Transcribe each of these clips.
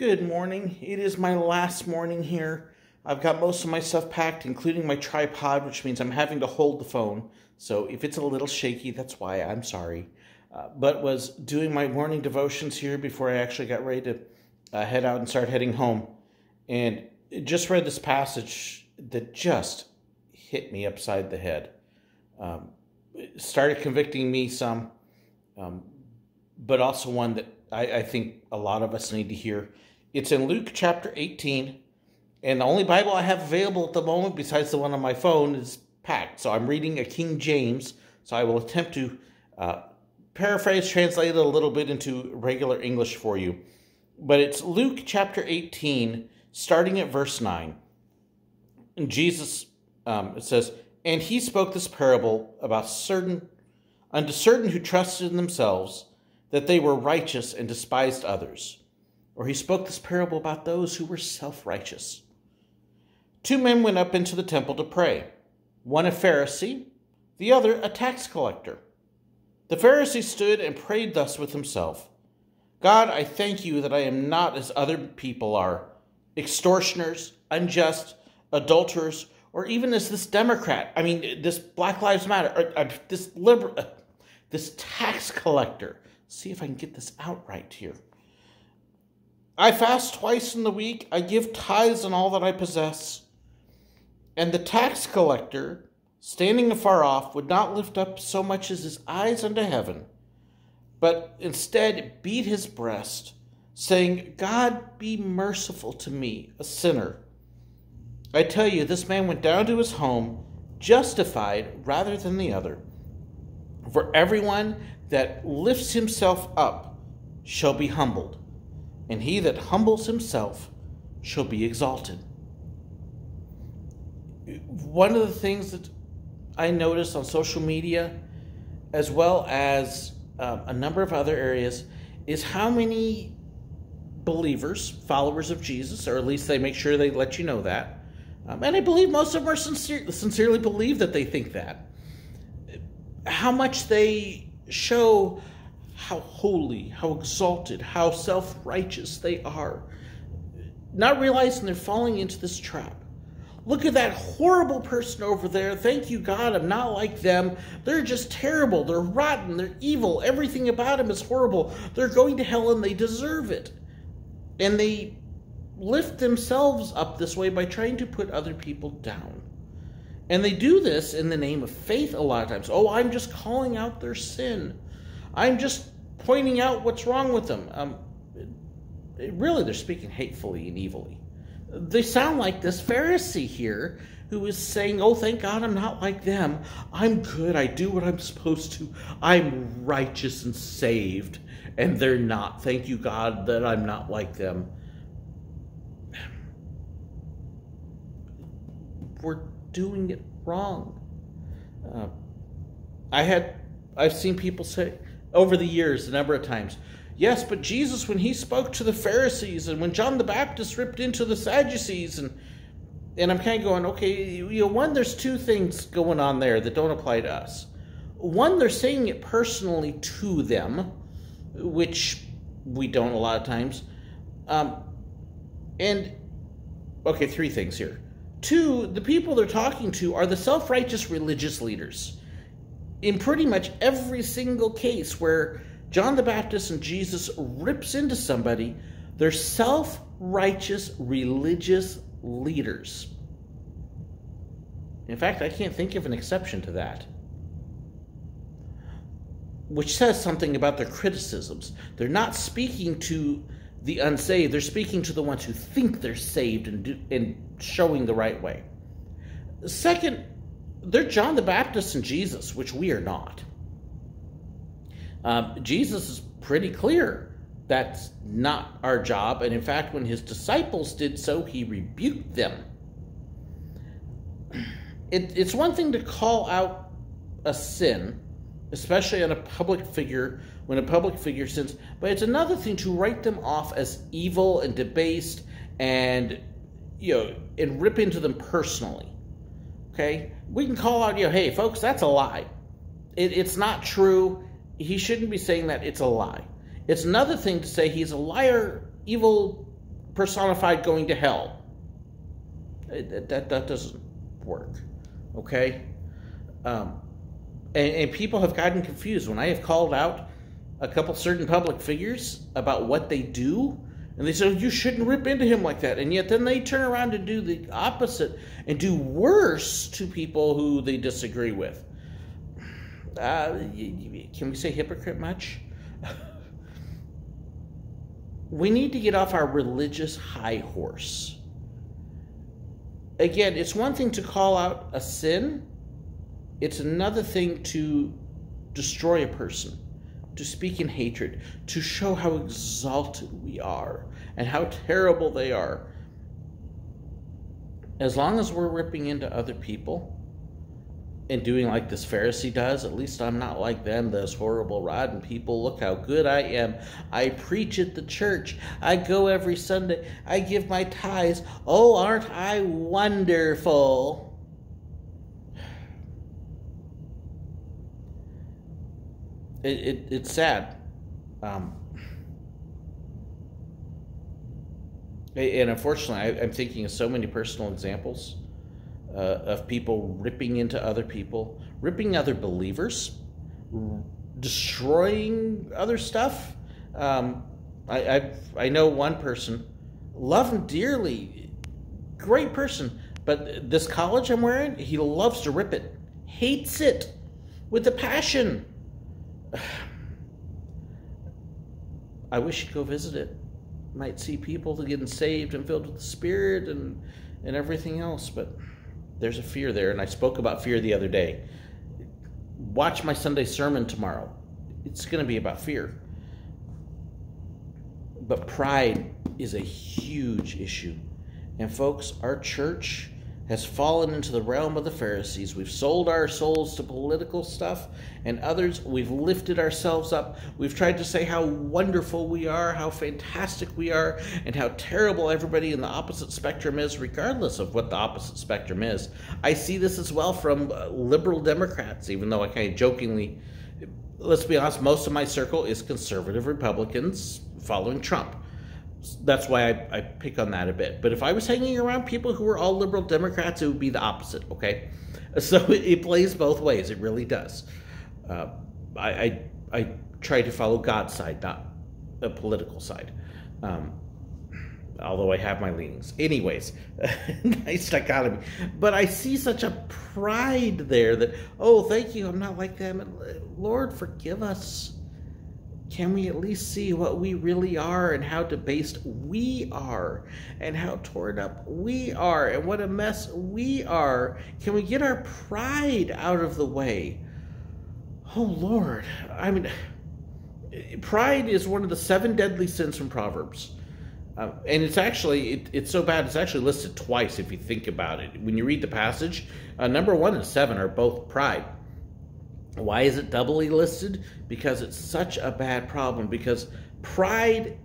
Good morning. It is my last morning here. I've got most of my stuff packed, including my tripod, which means I'm having to hold the phone. So if it's a little shaky, that's why. I'm sorry. Uh, but was doing my morning devotions here before I actually got ready to uh, head out and start heading home. And just read this passage that just hit me upside the head. Um, started convicting me some, um, but also one that I, I think a lot of us need to hear. It's in Luke chapter 18, and the only Bible I have available at the moment, besides the one on my phone, is packed. So I'm reading a King James, so I will attempt to uh, paraphrase, translate it a little bit into regular English for you. But it's Luke chapter 18, starting at verse 9. And Jesus, um, it says, And he spoke this parable about certain, unto certain who trusted in themselves that they were righteous and despised others. Or he spoke this parable about those who were self righteous. Two men went up into the temple to pray, one a Pharisee, the other a tax collector. The Pharisee stood and prayed thus with himself God, I thank you that I am not as other people are, extortioners, unjust, adulterers, or even as this Democrat. I mean, this Black Lives Matter, or, uh, this liberal, uh, this tax collector see if I can get this out right here. I fast twice in the week. I give tithes on all that I possess. And the tax collector, standing afar off, would not lift up so much as his eyes unto heaven, but instead beat his breast, saying, God be merciful to me, a sinner. I tell you, this man went down to his home justified rather than the other. For everyone that lifts himself up shall be humbled, and he that humbles himself shall be exalted. One of the things that I noticed on social media, as well as uh, a number of other areas, is how many believers, followers of Jesus, or at least they make sure they let you know that. Um, and I believe most of them are sincere, sincerely believe that they think that. How much they show how holy, how exalted, how self righteous they are, not realizing they're falling into this trap. Look at that horrible person over there. Thank you, God. I'm not like them. They're just terrible. They're rotten. They're evil. Everything about them is horrible. They're going to hell and they deserve it. And they lift themselves up this way by trying to put other people down. And they do this in the name of faith a lot of times. Oh, I'm just calling out their sin. I'm just pointing out what's wrong with them. Um, really, they're speaking hatefully and evilly. They sound like this Pharisee here who is saying, Oh, thank God I'm not like them. I'm good. I do what I'm supposed to. I'm righteous and saved. And they're not. Thank you, God, that I'm not like them. We're doing it wrong. Uh, I had, I've seen people say over the years a number of times, yes, but Jesus, when he spoke to the Pharisees and when John the Baptist ripped into the Sadducees, and and I'm kind of going, okay, you know, one, there's two things going on there that don't apply to us. One, they're saying it personally to them, which we don't a lot of times. Um, and okay, three things here. Two, the people they're talking to are the self righteous religious leaders. In pretty much every single case where John the Baptist and Jesus rips into somebody, they're self righteous religious leaders. In fact, I can't think of an exception to that. Which says something about their criticisms. They're not speaking to the unsaved, they're speaking to the ones who think they're saved and, do, and showing the right way. Second, they're John the Baptist and Jesus, which we are not. Uh, Jesus is pretty clear that's not our job, and in fact, when his disciples did so, he rebuked them. It, it's one thing to call out a sin, especially on a public figure when a public figure sins, but it's another thing to write them off as evil and debased and you know and rip into them personally. Okay, we can call out you know, hey folks, that's a lie. It, it's not true. He shouldn't be saying that. It's a lie. It's another thing to say he's a liar, evil personified going to hell. It, that, that doesn't work. Okay? Um, and, and people have gotten confused. When I have called out a couple certain public figures about what they do, and they oh, you shouldn't rip into him like that. And yet then they turn around and do the opposite and do worse to people who they disagree with. Uh, can we say hypocrite much? we need to get off our religious high horse. Again, it's one thing to call out a sin, it's another thing to destroy a person, to speak in hatred, to show how exalted we are and how terrible they are. As long as we're ripping into other people, and doing like this Pharisee does, at least I'm not like them, those horrible, rotten people. Look how good I am. I preach at the church. I go every Sunday. I give my tithes. Oh, aren't I wonderful? It, it it's sad. Um, and unfortunately, I, I'm thinking of so many personal examples uh, of people ripping into other people, ripping other believers, destroying other stuff. Um, I, I, I know one person, love him dearly, great person, but this college I'm wearing, he loves to rip it, hates it with a passion. I wish you'd go visit it. Might see people getting saved and filled with the Spirit and and everything else, but there's a fear there, and I spoke about fear the other day. Watch my Sunday sermon tomorrow. It's going to be about fear. But pride is a huge issue. And, folks, our church has fallen into the realm of the Pharisees. We've sold our souls to political stuff, and others, we've lifted ourselves up. We've tried to say how wonderful we are, how fantastic we are, and how terrible everybody in the opposite spectrum is, regardless of what the opposite spectrum is. I see this as well from uh, liberal Democrats, even though I kind of jokingly, let's be honest, most of my circle is conservative Republicans following Trump that's why I, I pick on that a bit. But if I was hanging around people who were all liberal Democrats, it would be the opposite. Okay, so it, it plays both ways. It really does. Uh, I, I, I try to follow God's side, not the political side. Um, although I have my leanings. Anyways, nice dichotomy. But I see such a pride there that, oh, thank you, I'm not like them. Lord, forgive us can we at least see what we really are and how debased we are and how torn up we are and what a mess we are? Can we get our pride out of the way? Oh Lord, I mean, pride is one of the seven deadly sins from Proverbs. Uh, and it's actually it, it's so bad it's actually listed twice if you think about it when you read the passage uh, number one and seven are both pride why is it doubly listed? Because it's such a bad problem. Because pride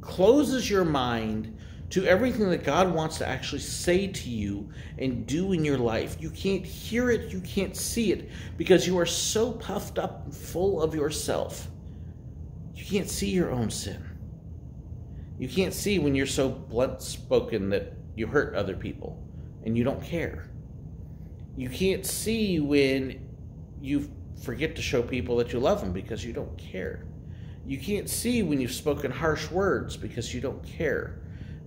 closes your mind to everything that God wants to actually say to you and do in your life. You can't hear it, you can't see it, because you are so puffed up and full of yourself. You can't see your own sin. You can't see when you're so blunt spoken that you hurt other people and you don't care. You can't see when you forget to show people that you love them because you don't care. You can't see when you've spoken harsh words because you don't care.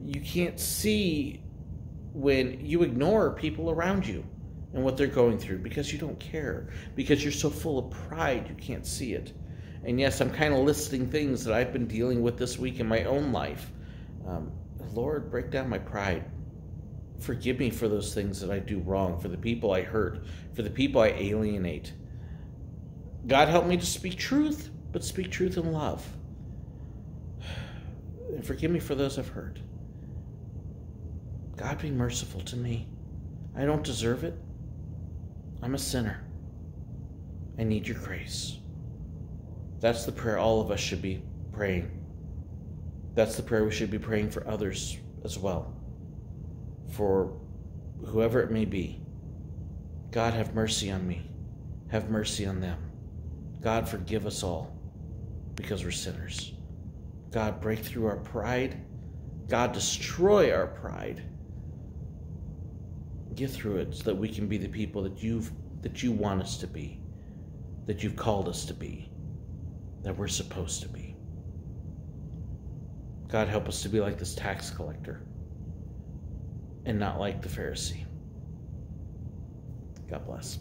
You can't see when you ignore people around you and what they're going through because you don't care. Because you're so full of pride, you can't see it. And yes, I'm kind of listing things that I've been dealing with this week in my own life. Um, Lord, break down my pride. Forgive me for those things that I do wrong, for the people I hurt, for the people I alienate. God help me to speak truth, but speak truth in love. And forgive me for those I've hurt. God be merciful to me. I don't deserve it. I'm a sinner. I need your grace. That's the prayer all of us should be praying. That's the prayer we should be praying for others as well. For whoever it may be. God, have mercy on me. Have mercy on them. God, forgive us all because we're sinners. God, break through our pride God, destroy our pride. Get through it so that we can be the people that you've that you want us to be, that you've called us to be, that we're supposed to be. God, help us to be like this tax collector and not like the Pharisee. God bless.